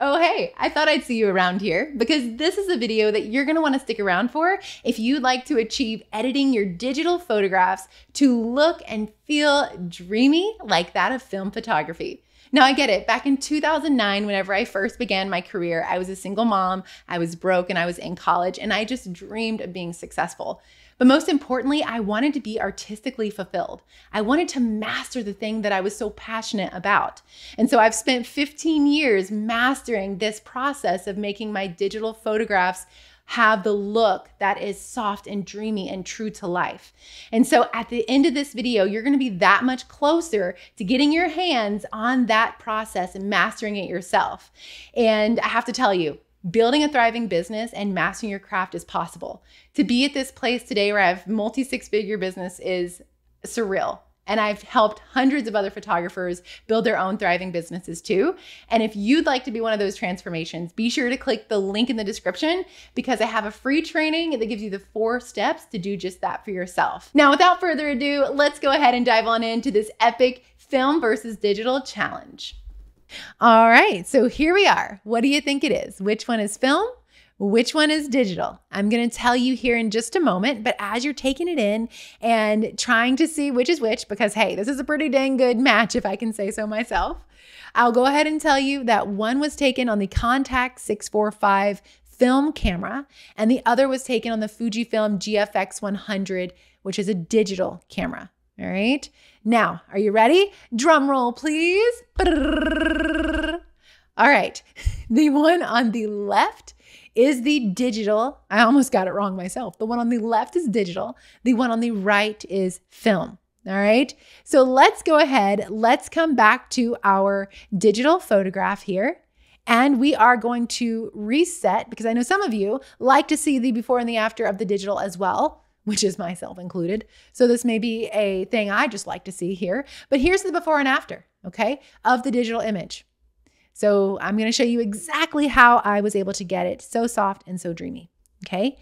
Oh, hey, I thought I'd see you around here because this is a video that you're gonna wanna stick around for if you'd like to achieve editing your digital photographs to look and feel dreamy like that of film photography. Now, I get it. Back in 2009, whenever I first began my career, I was a single mom, I was broke, and I was in college, and I just dreamed of being successful. But most importantly, I wanted to be artistically fulfilled. I wanted to master the thing that I was so passionate about. And so I've spent 15 years mastering this process of making my digital photographs have the look that is soft and dreamy and true to life. And so at the end of this video, you're gonna be that much closer to getting your hands on that process and mastering it yourself. And I have to tell you, Building a thriving business and mastering your craft is possible. To be at this place today where I have multi six figure business is surreal. And I've helped hundreds of other photographers build their own thriving businesses too. And if you'd like to be one of those transformations, be sure to click the link in the description because I have a free training that gives you the four steps to do just that for yourself. Now, without further ado, let's go ahead and dive on into this epic film versus digital challenge. All right, so here we are. What do you think it is? Which one is film? Which one is digital? I'm going to tell you here in just a moment, but as you're taking it in and trying to see which is which, because hey, this is a pretty dang good match, if I can say so myself, I'll go ahead and tell you that one was taken on the Contax 645 film camera, and the other was taken on the Fujifilm GFX 100, which is a digital camera. All right. Now, are you ready? Drum roll, please. All right. The one on the left is the digital. I almost got it wrong myself. The one on the left is digital, the one on the right is film. All right. So let's go ahead. Let's come back to our digital photograph here. And we are going to reset because I know some of you like to see the before and the after of the digital as well which is myself included. So this may be a thing I just like to see here, but here's the before and after, okay, of the digital image. So I'm going to show you exactly how I was able to get it so soft and so dreamy, okay?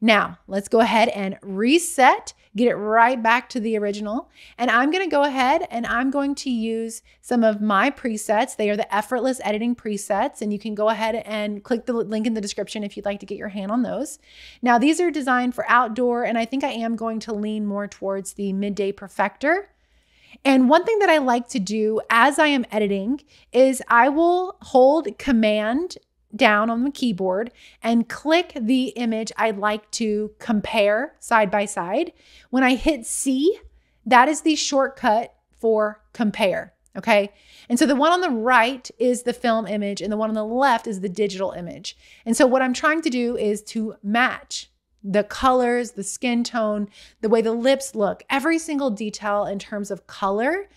Now, let's go ahead and reset, get it right back to the original. And I'm going to go ahead and I'm going to use some of my presets. They are the effortless editing presets, and you can go ahead and click the link in the description if you'd like to get your hand on those. Now, these are designed for outdoor, and I think I am going to lean more towards the midday perfector. And one thing that I like to do as I am editing is I will hold command down on the keyboard and click the image I'd like to compare side by side. When I hit C, that is the shortcut for compare. Okay. And so the one on the right is the film image, and the one on the left is the digital image. And so what I'm trying to do is to match the colors, the skin tone, the way the lips look, every single detail in terms of color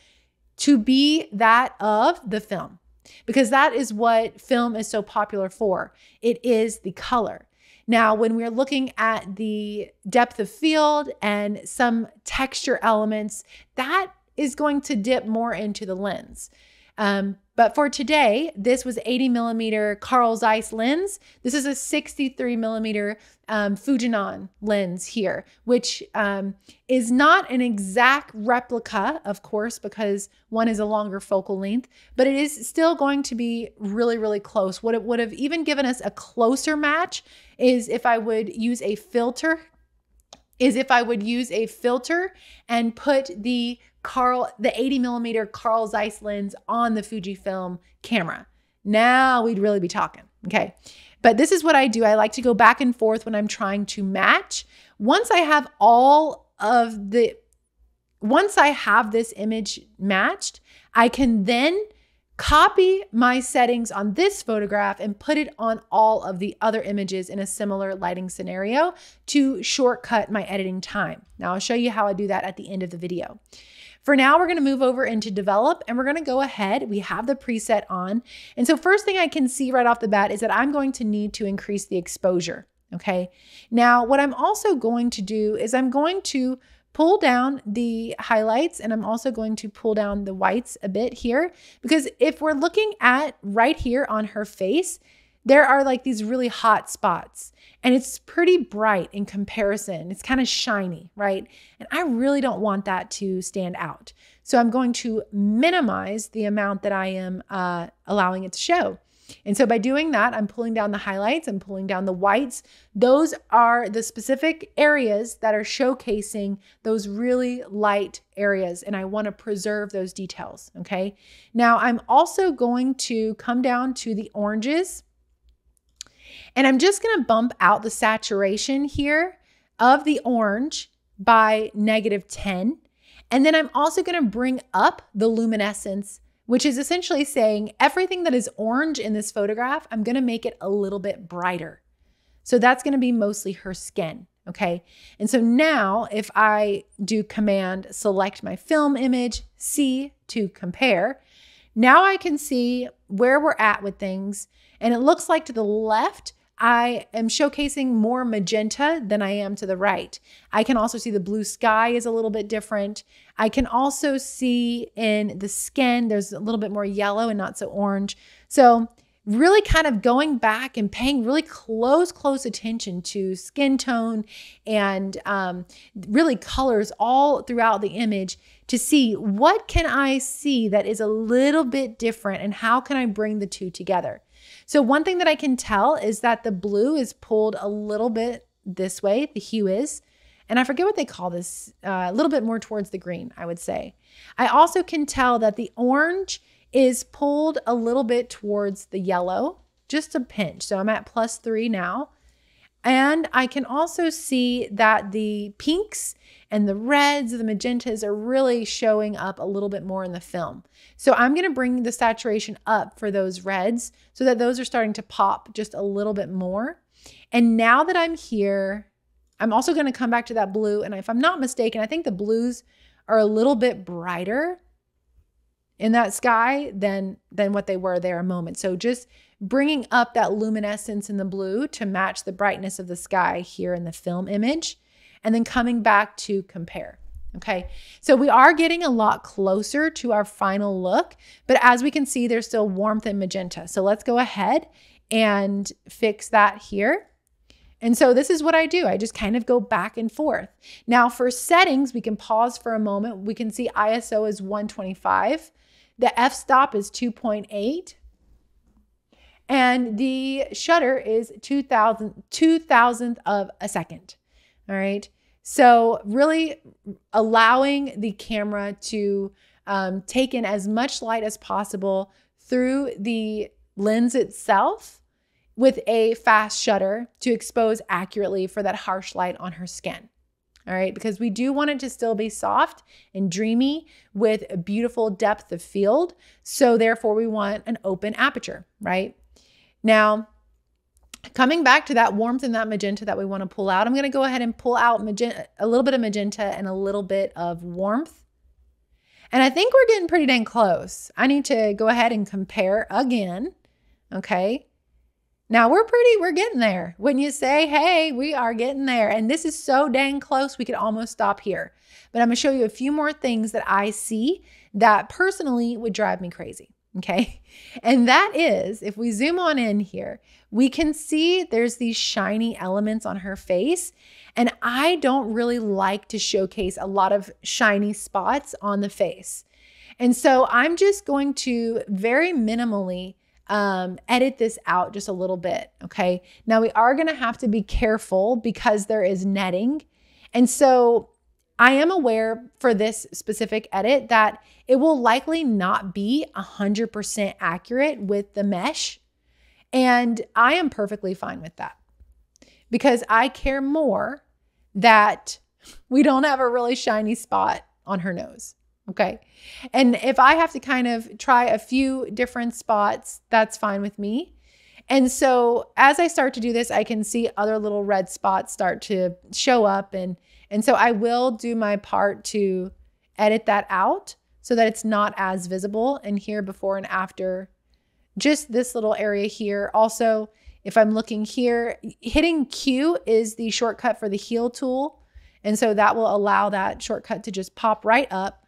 to be that of the film because that is what film is so popular for. It is the color. Now, when we're looking at the depth of field and some texture elements, that is going to dip more into the lens. Um, but for today, this was 80 millimeter Carl Zeiss lens. This is a 63 millimeter um, Fujinon lens here, which um, is not an exact replica, of course, because one is a longer focal length, but it is still going to be really, really close. What it would have even given us a closer match is if I would use a filter is if I would use a filter and put the Carl, the 80 millimeter Carl Zeiss lens on the Fujifilm camera. Now we'd really be talking. Okay. But this is what I do. I like to go back and forth when I'm trying to match. Once I have all of the, once I have this image matched, I can then copy my settings on this photograph and put it on all of the other images in a similar lighting scenario to shortcut my editing time. Now I'll show you how I do that at the end of the video. For now, we're gonna move over into develop and we're gonna go ahead. We have the preset on. And so first thing I can see right off the bat is that I'm going to need to increase the exposure, okay? Now, what I'm also going to do is I'm going to pull down the highlights and I'm also going to pull down the whites a bit here because if we're looking at right here on her face, there are like these really hot spots and it's pretty bright in comparison. It's kind of shiny, right? And I really don't want that to stand out. So I'm going to minimize the amount that I am uh, allowing it to show. And so by doing that, I'm pulling down the highlights, I'm pulling down the whites. Those are the specific areas that are showcasing those really light areas. And I want to preserve those details. Okay. Now I'm also going to come down to the oranges. And I'm just going to bump out the saturation here of the orange by negative 10. And then I'm also going to bring up the luminescence which is essentially saying everything that is orange in this photograph, I'm going to make it a little bit brighter. So that's going to be mostly her skin. Okay. And so now if I do command select my film image, C to compare, now I can see where we're at with things. And it looks like to the left, I am showcasing more magenta than I am to the right. I can also see the blue sky is a little bit different. I can also see in the skin, there's a little bit more yellow and not so orange. So, really kind of going back and paying really close, close attention to skin tone and um, really colors all throughout the image to see what can I see that is a little bit different and how can I bring the two together. So one thing that I can tell is that the blue is pulled a little bit this way, the hue is, and I forget what they call this, uh, a little bit more towards the green, I would say. I also can tell that the orange is pulled a little bit towards the yellow, just a pinch. So I'm at plus three now. And I can also see that the pinks and the reds, the magentas are really showing up a little bit more in the film. So I'm going to bring the saturation up for those reds so that those are starting to pop just a little bit more. And now that I'm here, I'm also going to come back to that blue. And if I'm not mistaken, I think the blues are a little bit brighter in that sky than than what they were there a moment. So just bringing up that luminescence in the blue to match the brightness of the sky here in the film image, and then coming back to compare. Okay, so we are getting a lot closer to our final look, but as we can see, there's still warmth and magenta. So let's go ahead and fix that here. And so this is what I do. I just kind of go back and forth. Now for settings, we can pause for a moment. We can see ISO is 125. The f-stop is 2.8 and the shutter is 2000 2000th of a second. All right. So really allowing the camera to um, take in as much light as possible through the lens itself with a fast shutter to expose accurately for that harsh light on her skin. All right, because we do want it to still be soft and dreamy with a beautiful depth of field. So, therefore, we want an open aperture, right? Now, coming back to that warmth and that magenta that we want to pull out, I'm going to go ahead and pull out magenta, a little bit of magenta and a little bit of warmth. And I think we're getting pretty dang close. I need to go ahead and compare again. Okay. Now we're pretty, we're getting there. When you say, hey, we are getting there. And this is so dang close, we could almost stop here. But I'm going to show you a few more things that I see that personally would drive me crazy. Okay. And that is, if we zoom on in here, we can see there's these shiny elements on her face. And I don't really like to showcase a lot of shiny spots on the face. And so I'm just going to very minimally um, edit this out just a little bit. Okay. Now we are going to have to be careful because there is netting. And so I am aware for this specific edit that it will likely not be 100% accurate with the mesh. And I am perfectly fine with that because I care more that we don't have a really shiny spot on her nose. Okay. And if I have to kind of try a few different spots, that's fine with me. And so as I start to do this, I can see other little red spots start to show up and and so I will do my part to edit that out so that it's not as visible and here before and after just this little area here. Also, if I'm looking here, hitting Q is the shortcut for the heal tool. And so that will allow that shortcut to just pop right up.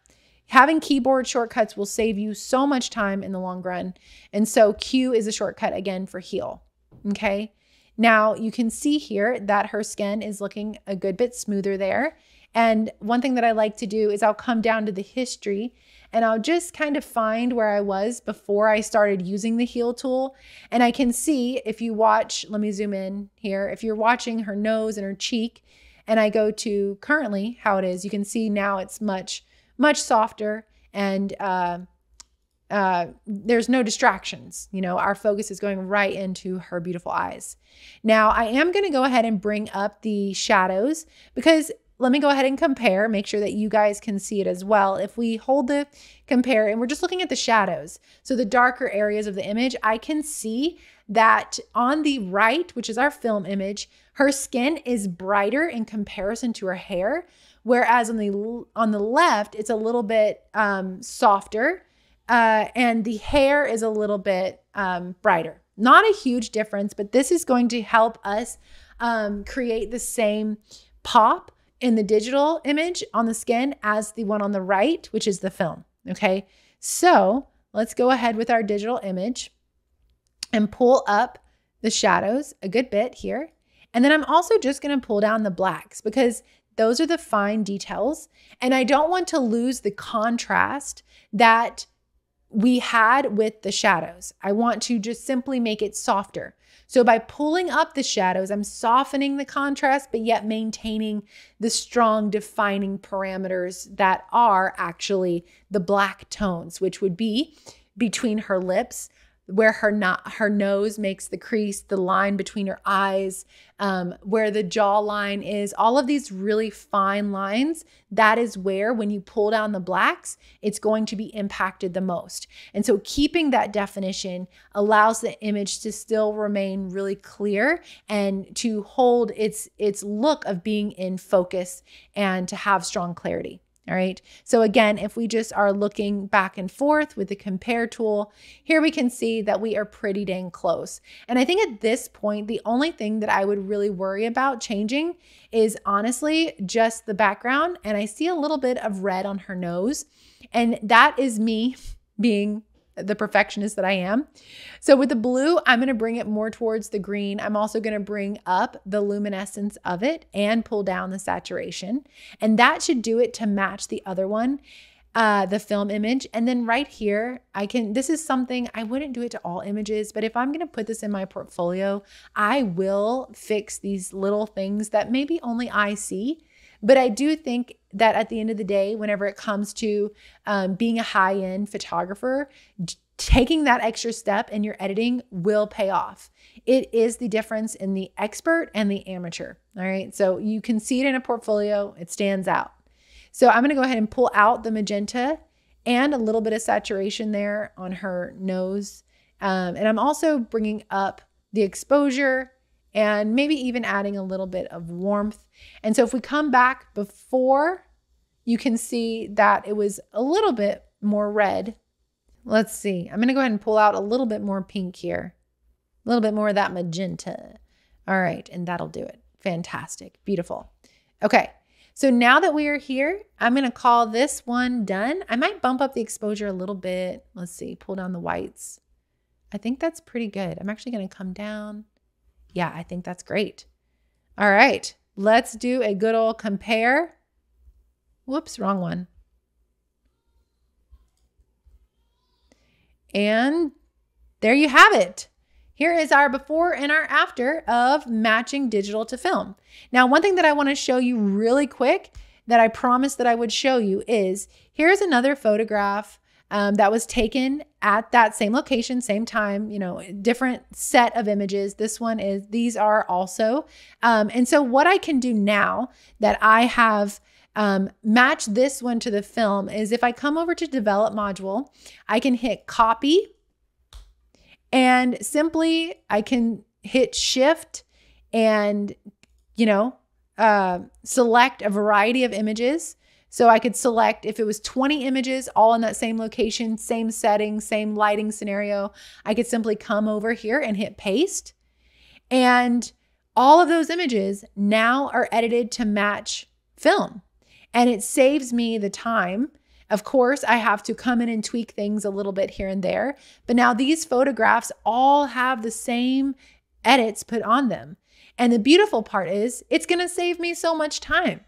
Having keyboard shortcuts will save you so much time in the long run. And so Q is a shortcut again for heal. Okay. Now you can see here that her skin is looking a good bit smoother there. And one thing that I like to do is I'll come down to the history and I'll just kind of find where I was before I started using the heal tool. And I can see if you watch, let me zoom in here. If you're watching her nose and her cheek, and I go to currently how it is, you can see now it's much, much softer and uh, uh, there's no distractions. You know, our focus is going right into her beautiful eyes. Now, I am going to go ahead and bring up the shadows because let me go ahead and compare, make sure that you guys can see it as well. If we hold the compare and we're just looking at the shadows, so the darker areas of the image, I can see that on the right, which is our film image, her skin is brighter in comparison to her hair, whereas on the on the left, it's a little bit um, softer, uh, and the hair is a little bit um, brighter. Not a huge difference, but this is going to help us um, create the same pop in the digital image on the skin as the one on the right, which is the film. Okay, so let's go ahead with our digital image and pull up the shadows a good bit here. And then I'm also just going to pull down the blacks because those are the fine details. And I don't want to lose the contrast that we had with the shadows. I want to just simply make it softer. So by pulling up the shadows, I'm softening the contrast, but yet maintaining the strong defining parameters that are actually the black tones, which would be between her lips, where her not her nose makes the crease, the line between her eyes, um, where the jawline is, all of these really fine lines. That is where, when you pull down the blacks, it's going to be impacted the most. And so, keeping that definition allows the image to still remain really clear and to hold its its look of being in focus and to have strong clarity. All right. So again, if we just are looking back and forth with the compare tool, here we can see that we are pretty dang close. And I think at this point, the only thing that I would really worry about changing is honestly just the background. And I see a little bit of red on her nose. And that is me being the perfectionist that I am. So with the blue, I'm going to bring it more towards the green. I'm also going to bring up the luminescence of it and pull down the saturation. And that should do it to match the other one, uh, the film image. And then right here, I can, this is something I wouldn't do it to all images, but if I'm going to put this in my portfolio, I will fix these little things that maybe only I see but I do think that at the end of the day, whenever it comes to um, being a high end photographer, taking that extra step in your editing will pay off. It is the difference in the expert and the amateur. All right. So you can see it in a portfolio, it stands out. So I'm going to go ahead and pull out the magenta and a little bit of saturation there on her nose. Um, and I'm also bringing up the exposure and maybe even adding a little bit of warmth. And so if we come back before, you can see that it was a little bit more red. Let's see. I'm going to go ahead and pull out a little bit more pink here. A little bit more of that magenta. All right, and that'll do it. Fantastic. Beautiful. Okay. So now that we are here, I'm going to call this one done. I might bump up the exposure a little bit. Let's see, pull down the whites. I think that's pretty good. I'm actually going to come down yeah, I think that's great. All right, let's do a good old compare. Whoops, wrong one. And there you have it. Here is our before and our after of matching digital to film. Now, one thing that I want to show you really quick that I promised that I would show you is here's another photograph um, that was taken at that same location, same time, you know, different set of images. This one is, these are also. Um, and so, what I can do now that I have um, match this one to the film is if I come over to develop module, I can hit copy and simply I can hit shift and, you know, uh, select a variety of images. So I could select if it was 20 images all in that same location, same setting, same lighting scenario, I could simply come over here and hit paste. And all of those images now are edited to match film. And it saves me the time. Of course, I have to come in and tweak things a little bit here and there. But now these photographs all have the same edits put on them. And the beautiful part is it's going to save me so much time.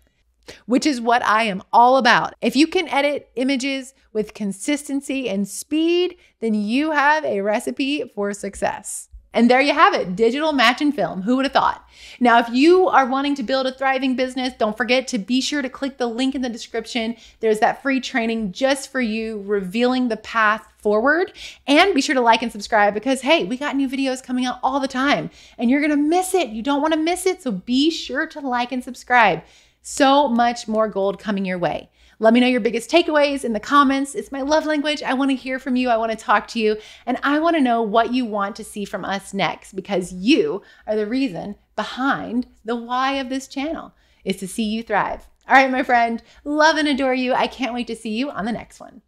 Which is what I am all about. If you can edit images with consistency and speed, then you have a recipe for success. And there you have it digital match and film. Who would have thought? Now, if you are wanting to build a thriving business, don't forget to be sure to click the link in the description. There's that free training just for you, revealing the path forward. And be sure to like and subscribe because, hey, we got new videos coming out all the time and you're going to miss it. You don't want to miss it. So be sure to like and subscribe. So much more gold coming your way. Let me know your biggest takeaways in the comments. It's my love language. I want to hear from you. I want to talk to you. And I want to know what you want to see from us next because you are the reason behind the why of this channel is to see you thrive. All right, my friend, love and adore you. I can't wait to see you on the next one.